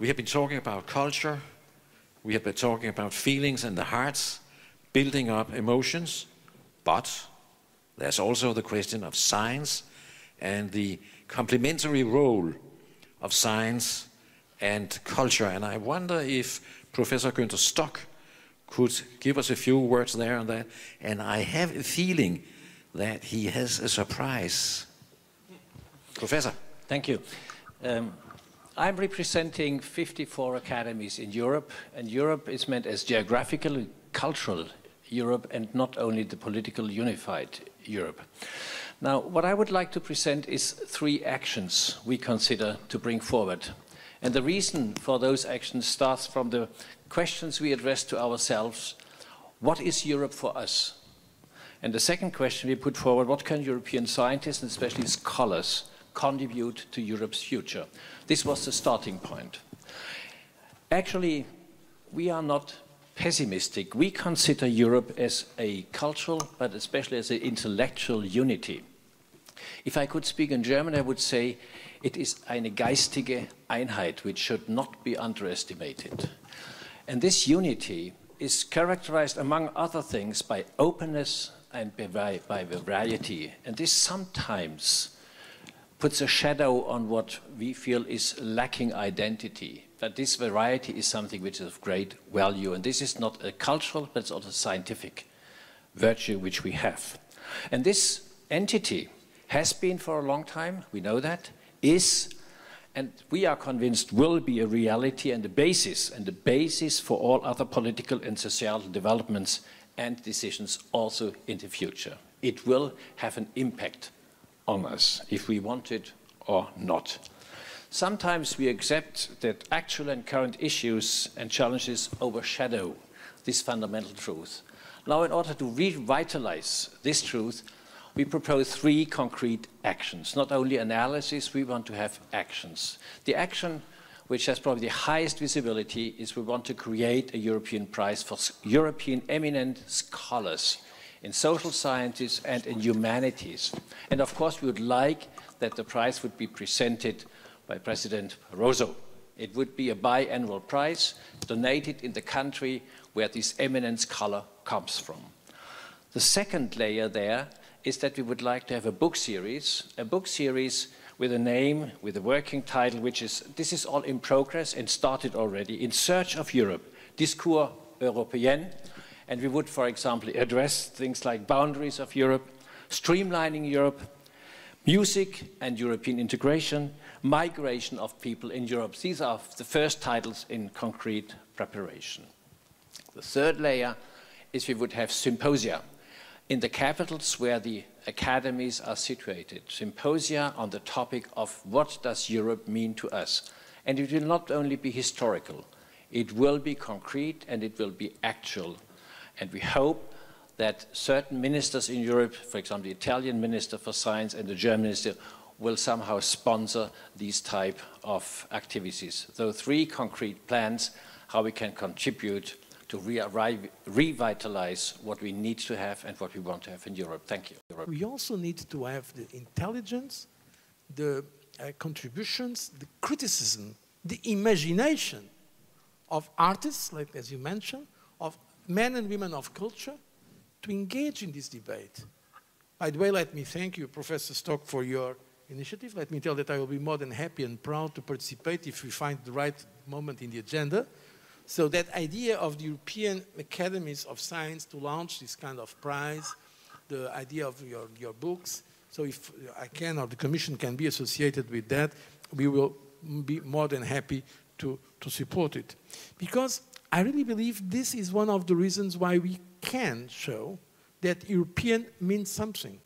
we have been talking about culture, we have been talking about feelings and the hearts, building up emotions, but there's also the question of science and the complementary role of science and culture. And I wonder if Professor Günter Stock could give us a few words there on that. And I have a feeling that he has a surprise. Professor. Thank you. Um, I'm representing 54 academies in Europe, and Europe is meant as geographical, cultural Europe, and not only the political unified Europe. Now, what I would like to present is three actions we consider to bring forward. And the reason for those actions starts from the questions we address to ourselves. What is Europe for us? And the second question we put forward, what can European scientists and especially scholars contribute to Europe's future? This was the starting point. Actually, we are not pessimistic. We consider Europe as a cultural, but especially as an intellectual unity. If I could speak in German, I would say it is eine geistige Einheit, which should not be underestimated. And this unity is characterized, among other things, by openness and by, by variety. And this sometimes puts a shadow on what we feel is lacking identity. But this variety is something which is of great value. And this is not a cultural, but it's also a scientific virtue which we have. And this entity has been for a long time, we know that, is, and we are convinced will be a reality and the basis, and the basis for all other political and societal developments and decisions also in the future. It will have an impact on us, if we want it or not. Sometimes we accept that actual and current issues and challenges overshadow this fundamental truth. Now, in order to revitalize this truth, we propose three concrete actions. Not only analysis, we want to have actions. The action which has probably the highest visibility is we want to create a European prize for European eminent scholars in social sciences and in humanities. And of course, we would like that the prize would be presented by President Barroso. It would be a biannual prize donated in the country where this eminent scholar comes from. The second layer there is that we would like to have a book series, a book series with a name, with a working title, which is, this is all in progress and started already, In Search of Europe, Discours Européen. And we would, for example, address things like boundaries of Europe, streamlining Europe, music and European integration, migration of people in Europe. These are the first titles in concrete preparation. The third layer is we would have symposia in the capitals where the academies are situated, symposia on the topic of what does Europe mean to us. And it will not only be historical, it will be concrete and it will be actual. And we hope that certain ministers in Europe, for example, the Italian Minister for Science and the German Minister, will somehow sponsor these type of activities. So three concrete plans how we can contribute to re revitalize what we need to have and what we want to have in Europe. Thank you. We also need to have the intelligence, the uh, contributions, the criticism, the imagination of artists, like as you mentioned, of men and women of culture, to engage in this debate. By the way, let me thank you, Professor Stock, for your initiative. Let me tell that I will be more than happy and proud to participate if we find the right moment in the agenda. So that idea of the European Academies of Science to launch this kind of prize, the idea of your, your books, so if I can or the Commission can be associated with that, we will be more than happy to, to support it. Because I really believe this is one of the reasons why we can show that European means something.